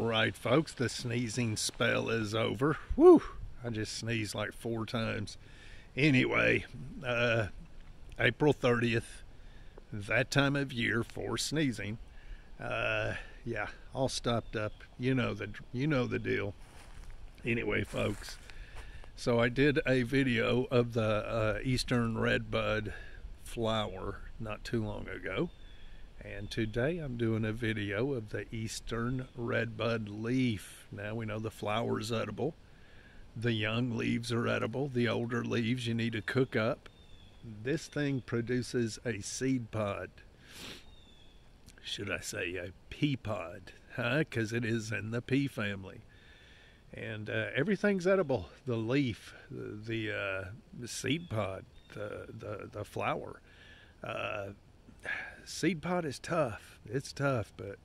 right, folks, the sneezing spell is over. Woo! I just sneezed like four times. Anyway, uh, April 30th, that time of year for sneezing. Uh, yeah, all stopped up. You know the you know the deal. Anyway, folks, so I did a video of the uh, Eastern Redbud flower not too long ago. And today I'm doing a video of the Eastern Redbud leaf. Now we know the flower is edible. The young leaves are edible. The older leaves you need to cook up. This thing produces a seed pod. Should I say a pea pod? Huh? Because it is in the pea family. And uh, everything's edible. The leaf, the, the, uh, the seed pod, the, the, the flower. Uh, seed pod is tough. It's tough, but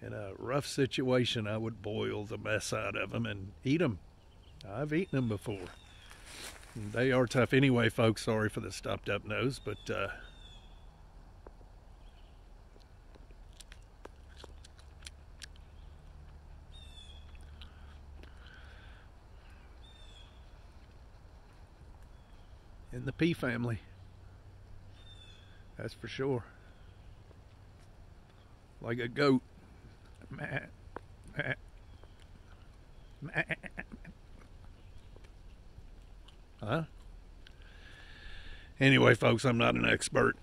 in a rough situation, I would boil the mess out of them and eat them. I've eaten them before. They are tough anyway, folks. Sorry for the stopped up nose, but uh, in the pea family. That's for sure. Like a goat. Huh? Anyway, folks, I'm not an expert.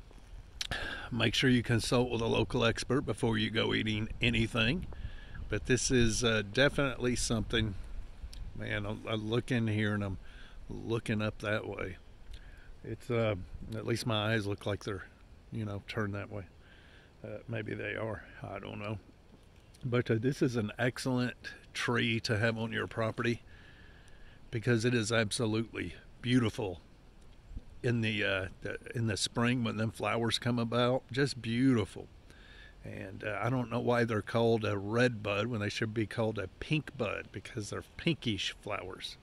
Make sure you consult with a local expert before you go eating anything. But this is uh, definitely something, man, I, look in here and I'm looking up that way. It's, uh, at least my eyes look like they're you know, turn that way. Uh, maybe they are. I don't know. But uh, this is an excellent tree to have on your property because it is absolutely beautiful in the, uh, the in the spring when them flowers come about. Just beautiful. And uh, I don't know why they're called a red bud when they should be called a pink bud because they're pinkish flowers.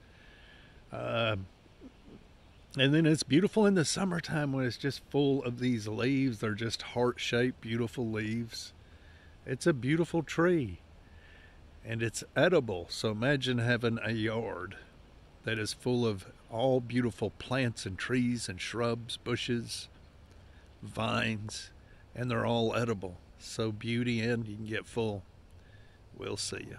And then it's beautiful in the summertime when it's just full of these leaves. They're just heart-shaped, beautiful leaves. It's a beautiful tree. And it's edible. So imagine having a yard that is full of all beautiful plants and trees and shrubs, bushes, vines, and they're all edible. So beauty and you can get full. We'll see you.